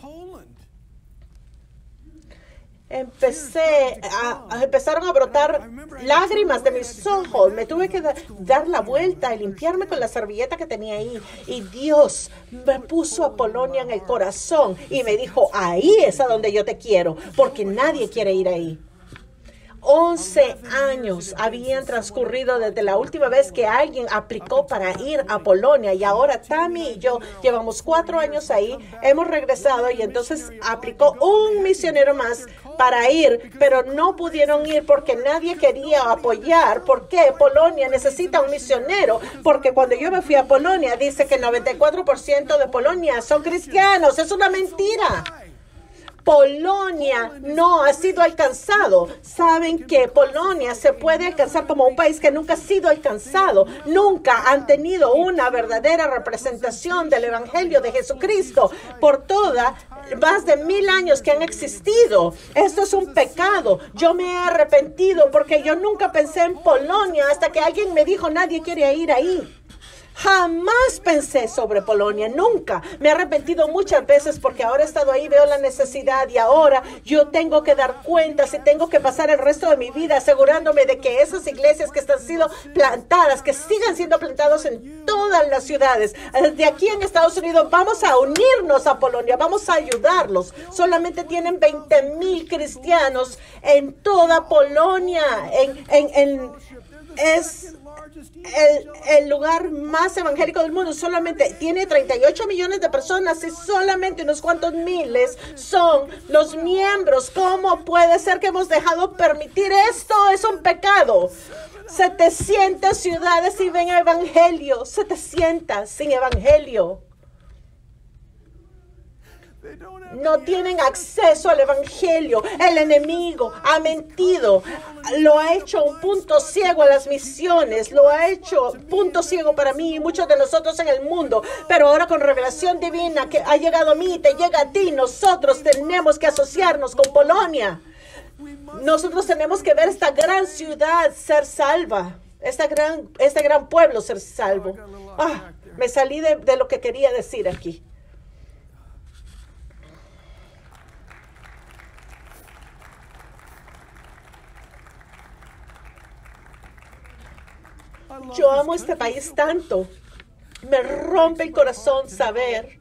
empecé a, empezaron a brotar lágrimas de mis ojos. Me tuve que dar la vuelta y limpiarme con la servilleta que tenía ahí. Y Dios me puso a Polonia en el corazón y me dijo, ahí es a donde yo te quiero, porque nadie quiere ir ahí. 11 años habían transcurrido desde la última vez que alguien aplicó para ir a Polonia y ahora Tammy y yo llevamos cuatro años ahí, hemos regresado y entonces aplicó un misionero más para ir, pero no pudieron ir porque nadie quería apoyar. ¿Por qué? Polonia necesita un misionero, porque cuando yo me fui a Polonia dice que el 94% de Polonia son cristianos. Es una mentira. Polonia no ha sido alcanzado. Saben que Polonia se puede alcanzar como un país que nunca ha sido alcanzado. Nunca han tenido una verdadera representación del Evangelio de Jesucristo por toda más de mil años que han existido. Esto es un pecado. Yo me he arrepentido porque yo nunca pensé en Polonia hasta que alguien me dijo nadie quiere ir ahí. Jamás pensé sobre Polonia, nunca. Me he arrepentido muchas veces porque ahora he estado ahí, veo la necesidad y ahora yo tengo que dar cuentas y tengo que pasar el resto de mi vida asegurándome de que esas iglesias que están siendo plantadas, que sigan siendo plantadas en todas las ciudades. De aquí en Estados Unidos vamos a unirnos a Polonia, vamos a ayudarlos. Solamente tienen 20 mil cristianos en toda Polonia. En, en, en, es el, el, lugar más evangélico del mundo solamente tiene 38 millones de personas y solamente unos cuantos miles son los miembros. ¿Cómo puede ser que hemos dejado permitir esto? Es un pecado. 700 ciudades sin evangelio, 700 sin evangelio no tienen acceso al Evangelio. El enemigo ha mentido, lo ha hecho un punto ciego a las misiones, lo ha hecho punto ciego para mí y muchos de nosotros en el mundo. Pero ahora con revelación divina que ha llegado a mí, te llega a ti, nosotros tenemos que asociarnos con Polonia. Nosotros tenemos que ver esta gran ciudad ser salva, esta gran, este gran pueblo ser salvo. Ah, me salí de, de lo que quería decir aquí. Yo amo este país tanto. Me rompe el corazón saber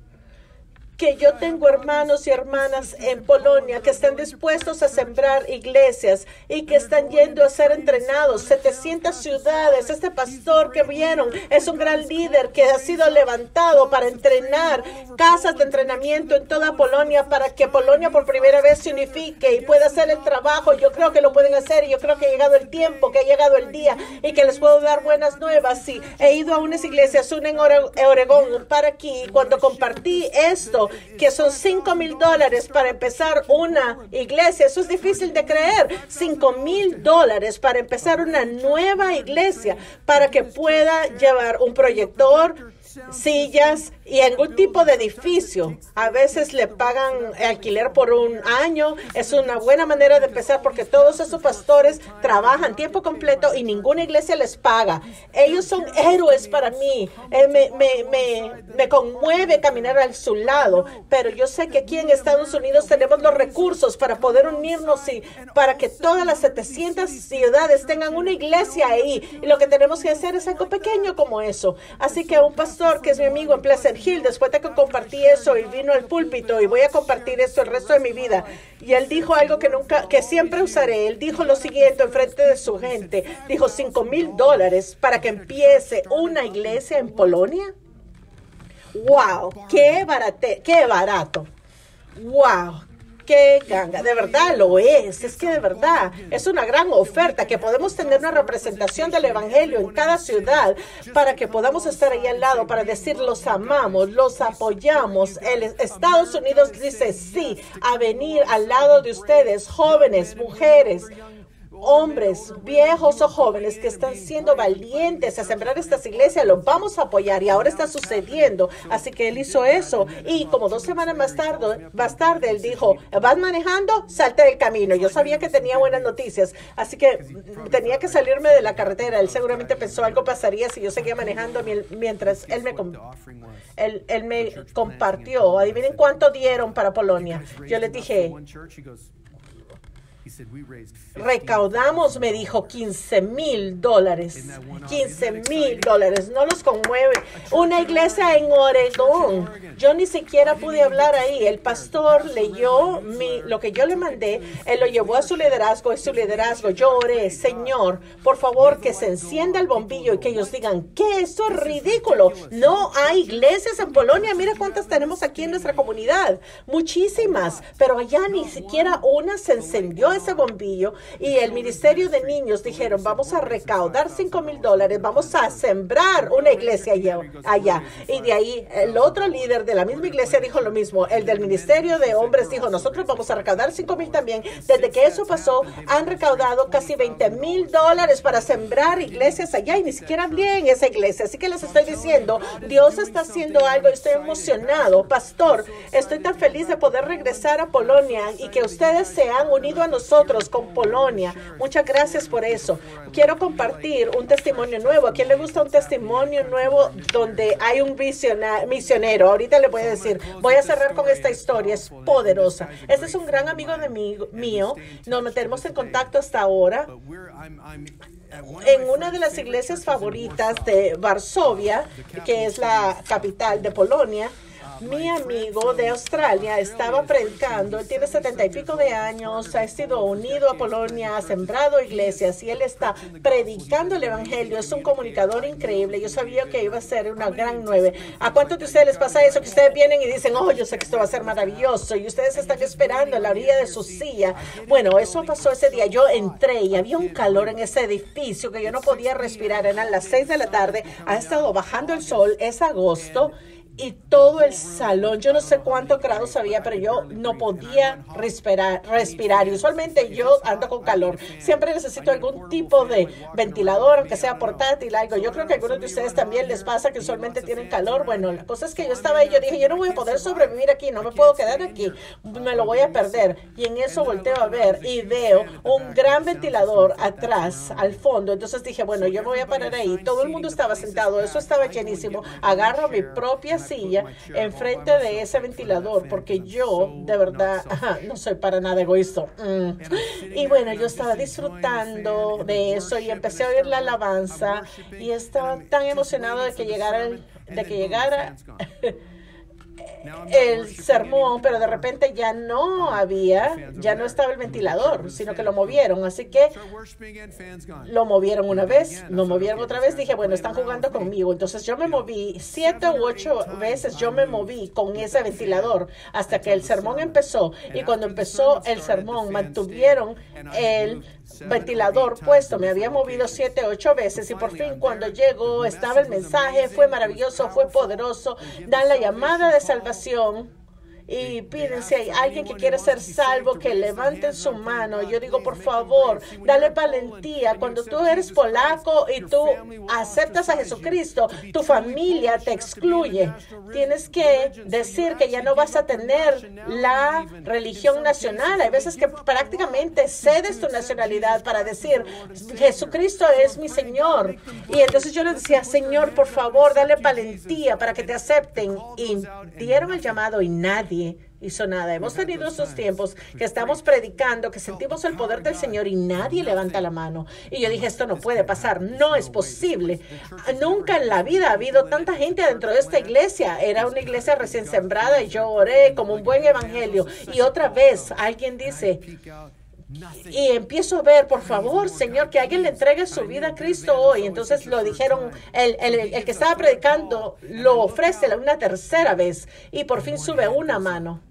que yo tengo hermanos y hermanas en Polonia que están dispuestos a sembrar iglesias y que están yendo a ser entrenados. 700 ciudades. Este pastor que vieron es un gran líder que ha sido levantado para entrenar casas de entrenamiento en toda Polonia para que Polonia por primera vez se unifique y pueda hacer el trabajo. Yo creo que lo pueden hacer y yo creo que ha llegado el tiempo, que ha llegado el día y que les puedo dar buenas nuevas. Sí, he ido a unas iglesias, una en Oregón, para aquí. Cuando compartí esto, que son 5 mil dólares para empezar una iglesia. Eso es difícil de creer. 5 mil dólares para empezar una nueva iglesia, para que pueda llevar un proyector, sillas y algún tipo de edificio. A veces le pagan alquiler por un año. Es una buena manera de empezar porque todos esos pastores trabajan tiempo completo y ninguna iglesia les paga. Ellos son héroes para mí. Eh, me, me, me, me, conmueve caminar a su lado, pero yo sé que aquí en Estados Unidos tenemos los recursos para poder unirnos y para que todas las 700 ciudades tengan una iglesia ahí. Y lo que tenemos que hacer es algo pequeño como eso. Así que un pastor que es mi amigo en Placer Hill, después de que compartí eso y vino al púlpito y voy a compartir esto el resto de mi vida. Y él dijo algo que nunca, que siempre usaré. Él dijo lo siguiente en frente de su gente. Dijo cinco mil dólares para que empiece una iglesia en Polonia. Wow, qué barate, qué barato. Wow, qué ganga, de verdad lo es, es que de verdad es una gran oferta que podemos tener una representación del Evangelio en cada ciudad para que podamos estar ahí al lado para decir los amamos, los apoyamos. El Estados Unidos dice sí a venir al lado de ustedes, jóvenes, mujeres, hombres, viejos o jóvenes que están siendo valientes a sembrar estas iglesias, los vamos a apoyar y ahora está sucediendo. Así que él hizo eso y como dos semanas más tarde, más tarde él dijo, vas manejando, salte del camino. Yo sabía que tenía buenas noticias, así que tenía que salirme de la carretera. Él seguramente pensó algo pasaría si yo seguía manejando mientras él me, él, él me compartió. Adivinen cuánto dieron para Polonia. Yo les dije, recaudamos, me dijo, 15 mil dólares. 15 mil dólares, no los conmueve. Una iglesia en Oregón. Yo ni siquiera pude hablar ahí. El pastor leyó mi, lo que yo le mandé, él lo llevó a su liderazgo, es su liderazgo. Yo oré, Señor, por favor que se encienda el bombillo y que ellos digan, que esto es ridículo. No hay iglesias en Polonia. Mira cuántas tenemos aquí en nuestra comunidad. Muchísimas, pero allá ni siquiera una se encendió ese bombillo y el Ministerio de Niños dijeron, vamos a recaudar 5 mil dólares, vamos a sembrar una iglesia allá. Y de ahí el otro líder de la misma iglesia dijo lo mismo. El del Ministerio de Hombres dijo, nosotros vamos a recaudar 5 mil también. Desde que eso pasó, han recaudado casi 20 mil dólares para sembrar iglesias allá y ni siquiera hablé en esa iglesia. Así que les estoy diciendo, Dios está haciendo algo y estoy emocionado. Pastor, estoy tan feliz de poder regresar a Polonia y que ustedes se han unido a nosotros con Polonia. Muchas gracias por eso. Quiero compartir un testimonio nuevo. ¿A quién le gusta un testimonio nuevo donde hay un misionero? Ahorita le voy a decir, voy a cerrar con esta historia, es poderosa. Este es un gran amigo de mí, mío, nos metemos en contacto hasta ahora en una de las iglesias favoritas de Varsovia, que es la capital de Polonia, mi amigo de Australia estaba predicando, tiene setenta y pico de años, ha sido unido a Polonia, ha sembrado iglesias y él está predicando el Evangelio. Es un comunicador increíble. Yo sabía que iba a ser una gran nueve. ¿A cuántos de ustedes les pasa eso? Que ustedes vienen y dicen, oh, yo sé que esto va a ser maravilloso y ustedes están esperando en la orilla de su silla. Bueno, eso pasó ese día. Yo entré y había un calor en ese edificio que yo no podía respirar. Eran las seis de la tarde, ha estado bajando el sol, es agosto y todo el salón, yo no sé cuántos grados había, pero yo no podía respirar, respirar. Y usualmente yo ando con calor. Siempre necesito algún tipo de ventilador, aunque sea portátil, algo. Yo creo que a algunos de ustedes también les pasa que usualmente tienen calor. Bueno, la cosa es que yo estaba ahí, yo dije, yo no voy a poder sobrevivir aquí, no me puedo quedar aquí, me lo voy a perder. Y en eso volteo a ver y veo un gran ventilador atrás, al fondo. Entonces dije, bueno, yo me voy a parar ahí. Todo el mundo estaba sentado, eso estaba llenísimo. Agarro mi propia silla enfrente de ese ventilador, porque yo de verdad no soy para nada egoísta. Mm. Y bueno, yo estaba disfrutando de eso y empecé a oír la alabanza y estaba tan emocionado de que llegara, de que llegara el sermón, pero de repente ya no había, ya no estaba el ventilador, sino que lo movieron. Así que lo movieron una vez, lo movieron otra vez. Dije, bueno, están jugando conmigo. Entonces yo me moví siete u ocho veces, yo me moví con ese ventilador hasta que el sermón empezó. Y cuando empezó el sermón, mantuvieron el ventilador puesto. Me había movido siete, ocho veces y por fin cuando llegó estaba el mensaje. Fue maravilloso, fue poderoso. Dan la llamada de salvación y piden si hay alguien que quiere ser salvo, que levanten su mano. Yo digo, por favor, dale valentía. Cuando tú eres polaco y tú aceptas a Jesucristo, tu familia te excluye. Tienes que decir que ya no vas a tener la religión nacional. Hay veces que prácticamente cedes tu nacionalidad para decir, Jesucristo es mi Señor. Y entonces yo le decía, Señor, por favor, dale valentía para que te acepten. Y dieron el llamado y nadie hizo nada. Hemos tenido esos tiempos que estamos predicando, que sentimos el poder del Señor y nadie levanta la mano. Y yo dije, esto no puede pasar, no es posible. Nunca en la vida ha habido tanta gente dentro de esta iglesia. Era una iglesia recién sembrada y yo oré como un buen evangelio. Y otra vez alguien dice, y empiezo a ver, por favor, Señor, que alguien le entregue su vida a Cristo hoy. Entonces lo dijeron, el, el, que estaba predicando lo ofrece una tercera vez y por fin sube una mano.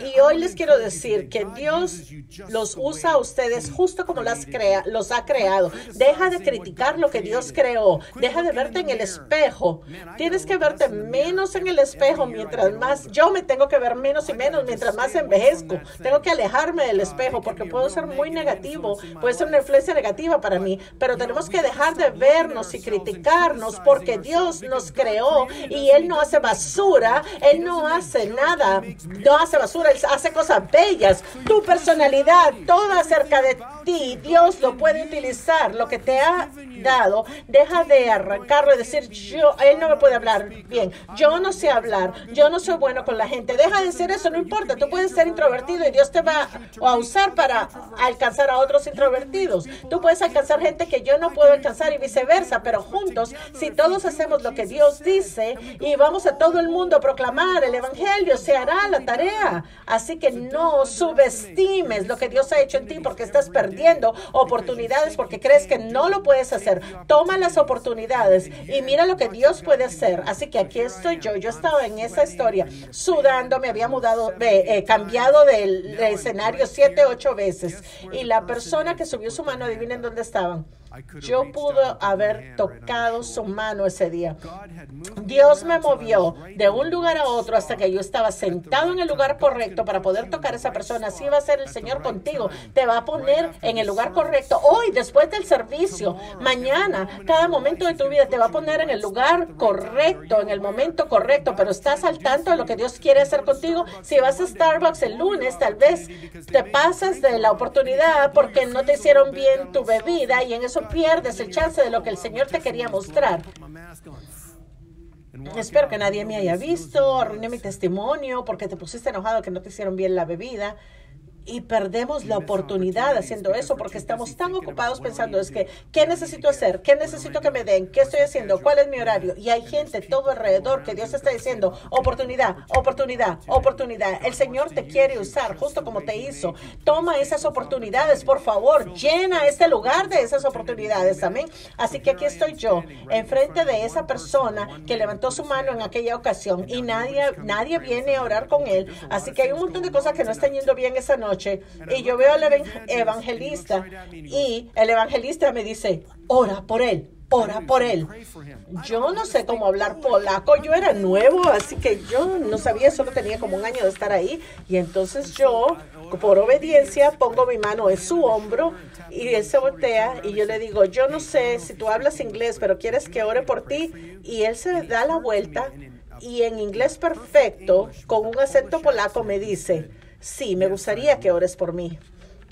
Y hoy les quiero decir que Dios los usa a ustedes justo como las crea, los ha creado. Deja de criticar lo que Dios creó. Deja de verte en el espejo. Tienes que verte menos en el espejo mientras más. Yo me tengo que ver menos y menos mientras más envejezco. Tengo que alejarme del espejo porque puedo ser muy negativo. Puede ser una influencia negativa para mí. Pero tenemos que dejar de vernos y criticarnos porque Dios nos creó y Él no hace basura. Él no hace nada hace basura, Él hace cosas bellas. Tu personalidad, todo acerca de ti, Dios lo puede utilizar. Lo que te ha dado, deja de arrancarlo y decir, yo, Él no me puede hablar bien. Yo no sé hablar. Yo no soy bueno con la gente. Deja de decir eso, no importa. Tú puedes ser introvertido y Dios te va a usar para alcanzar a otros introvertidos. Tú puedes alcanzar gente que yo no puedo alcanzar y viceversa, pero juntos, si todos hacemos lo que Dios dice y vamos a todo el mundo a proclamar el Evangelio, se hará la tarea. Así que no subestimes lo que Dios ha hecho en ti porque estás perdiendo oportunidades porque crees que no lo puedes hacer. Toma las oportunidades y mira lo que Dios puede hacer. Así que aquí estoy yo. Yo estaba en esa historia sudando, me había mudado, eh, cambiado del, del escenario siete, ocho veces. Y la persona que subió su mano, adivinen dónde estaban yo pude haber tocado su mano ese día. Dios me movió de un lugar a otro hasta que yo estaba sentado en el lugar correcto para poder tocar a esa persona. Así va a ser el Señor contigo. Te va a poner en el lugar correcto. Hoy, después del servicio, mañana, cada momento de tu vida te va a poner en el lugar correcto, en el momento correcto. Pero estás al tanto de lo que Dios quiere hacer contigo. Si vas a Starbucks el lunes, tal vez te pasas de la oportunidad porque no te hicieron bien tu bebida y en eso pierdes el chance de lo que el Señor te quería mostrar. Espero que nadie me haya visto, arruiné mi testimonio porque te pusiste enojado que no te hicieron bien la bebida y perdemos la oportunidad haciendo eso porque estamos tan ocupados pensando es que, ¿qué necesito hacer? ¿Qué necesito que me den? ¿Qué estoy haciendo? ¿Cuál es mi horario? Y hay gente todo alrededor que Dios está diciendo, oportunidad, oportunidad, oportunidad. El Señor te quiere usar justo como te hizo. Toma esas oportunidades, por favor. Llena este lugar de esas oportunidades. Amén. Así que aquí estoy yo, enfrente de esa persona que levantó su mano en aquella ocasión y nadie, nadie viene a orar con él. Así que hay un montón de cosas que no están yendo bien esa noche y yo veo al evangelista y el evangelista me dice, ora por él. Ora por él. Yo no sé cómo hablar polaco. Yo era nuevo, así que yo no sabía, solo tenía como un año de estar ahí. Y entonces yo, por obediencia, pongo mi mano en su hombro y él se voltea y yo le digo, yo no sé si tú hablas inglés, pero quieres que ore por ti. Y él se da la vuelta y en inglés perfecto, con un acento polaco, me dice, Sí, me gustaría que ores por mí.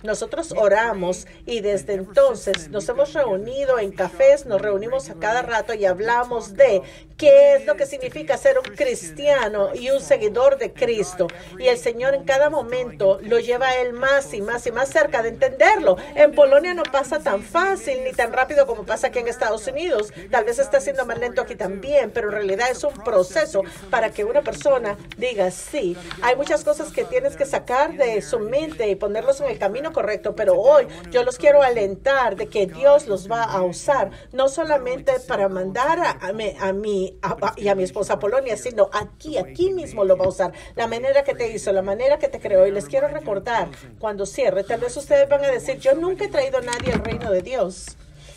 Nosotros oramos y desde entonces nos hemos reunido en cafés, nos reunimos a cada rato y hablamos de qué es lo que significa ser un cristiano y un seguidor de Cristo. Y el Señor en cada momento lo lleva a él más y más y más cerca de entenderlo. En Polonia no pasa tan fácil ni tan rápido como pasa aquí en Estados Unidos. Tal vez está siendo más lento aquí también, pero en realidad es un proceso para que una persona diga sí. Hay muchas cosas que tienes que sacar de su mente y ponerlos en el camino correcto, pero hoy yo los quiero alentar de que Dios los va a usar, no solamente para mandar a, a, a mí y a mi esposa Polonia, sino aquí, aquí mismo lo va a usar. La manera que te hizo, la manera que te creó. Y les quiero recordar, cuando cierre, tal vez ustedes van a decir, yo nunca he traído a nadie al reino de Dios.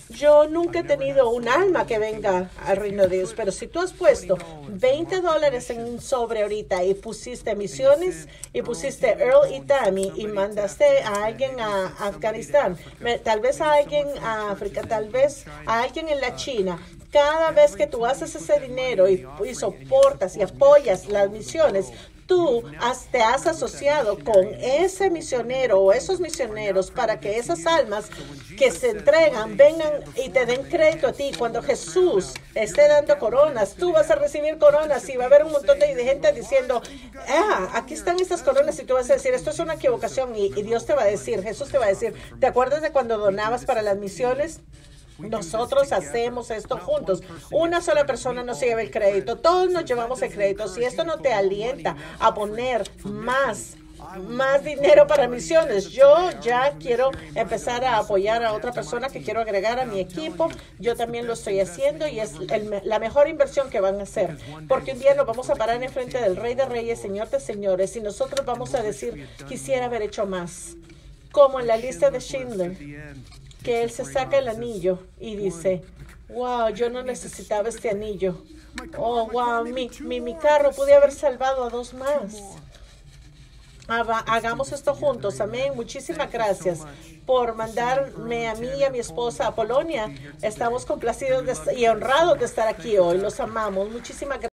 Yo nunca he tenido un alma que venga al reino de Dios, pero si tú has puesto 20 dólares en un sobre ahorita y pusiste misiones y pusiste Earl y Tammy y mandaste a alguien a Afganistán, tal vez a alguien a África, tal vez a alguien en la China, cada vez que tú haces ese dinero y, soportas y apoyas las misiones, tú te has asociado con ese misionero o esos misioneros para que esas almas que se entregan vengan y te den crédito a ti. Cuando Jesús esté dando coronas, tú vas a recibir coronas y va a haber un montón de gente diciendo, ah, aquí están estas coronas y tú vas a decir, esto es una equivocación y, y Dios te va a decir, Jesús te va a decir, ¿te acuerdas de cuando donabas para las misiones? Nosotros hacemos esto juntos. Una sola persona no se lleva el crédito. Todos nos llevamos el crédito. Si esto no te alienta a poner más más dinero para misiones. Yo ya quiero empezar a apoyar a otra persona que quiero agregar a mi equipo. Yo también lo estoy haciendo y es la mejor inversión que van a hacer. Porque un día nos vamos a parar en frente del Rey de Reyes, Señor de Señores, y nosotros vamos a decir, quisiera haber hecho más. Como en la lista de Schindler que él se saca el anillo y dice, wow, yo no necesitaba este anillo. Oh, wow, mi, mi, mi carro pude haber salvado a dos más. Hagamos esto juntos, amén. Muchísimas gracias por mandarme a mí y a mi esposa a Polonia. Estamos complacidos y honrados de estar aquí hoy. Los amamos. Muchísimas gracias.